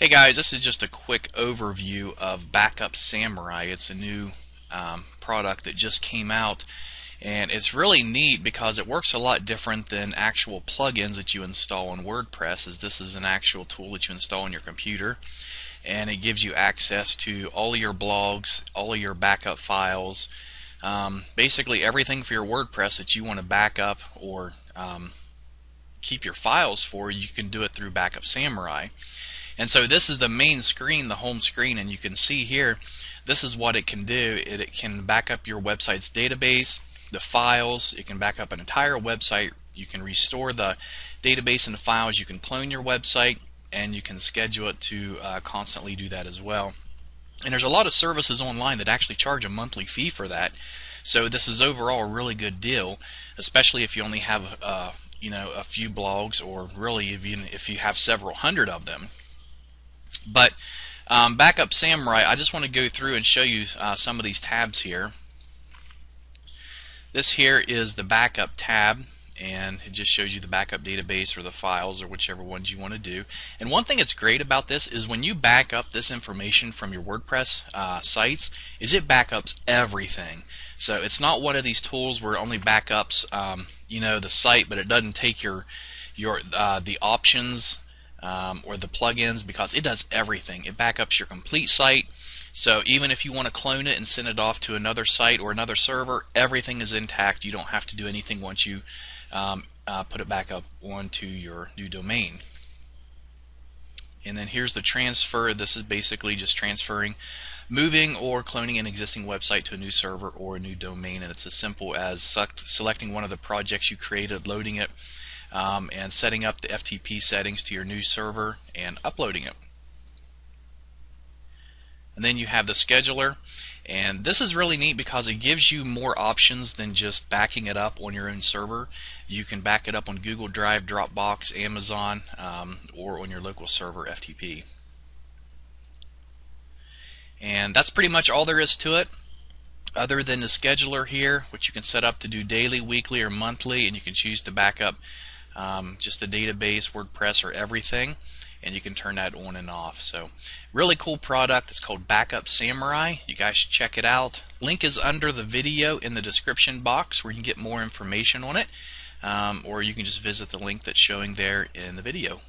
Hey guys, this is just a quick overview of Backup Samurai. It's a new um, product that just came out and it's really neat because it works a lot different than actual plugins that you install on WordPress as this is an actual tool that you install on your computer and it gives you access to all of your blogs, all of your backup files, um, basically everything for your WordPress that you want to back up or um, keep your files for, you can do it through Backup Samurai. And so this is the main screen, the home screen, and you can see here, this is what it can do. It, it can back up your website's database, the files, it can back up an entire website, you can restore the database and the files, you can clone your website, and you can schedule it to uh, constantly do that as well. And there's a lot of services online that actually charge a monthly fee for that. So this is overall a really good deal, especially if you only have uh, you know a few blogs or really even if you have several hundred of them. But um, Backup Samurai, I just want to go through and show you uh, some of these tabs here. This here is the backup tab and it just shows you the backup database or the files or whichever ones you want to do. And one thing that's great about this is when you back up this information from your WordPress uh, sites, is it backups everything. So it's not one of these tools where it only backups, um, you know, the site, but it doesn't take your your uh, the options um, or the plugins because it does everything. It backups your complete site. So even if you want to clone it and send it off to another site or another server, everything is intact. You don't have to do anything once you um, uh, put it back up onto your new domain. And then here's the transfer. This is basically just transferring, moving or cloning an existing website to a new server or a new domain. And it's as simple as selecting one of the projects you created, loading it, um, and setting up the FTP settings to your new server and uploading it. And then you have the scheduler. And this is really neat because it gives you more options than just backing it up on your own server. You can back it up on Google Drive, Dropbox, Amazon, um, or on your local server FTP. And that's pretty much all there is to it other than the scheduler here which you can set up to do daily, weekly, or monthly and you can choose to back up um, just the database, WordPress, or everything and you can turn that on and off. So really cool product. It's called Backup Samurai. You guys should check it out. Link is under the video in the description box where you can get more information on it. Um, or you can just visit the link that's showing there in the video.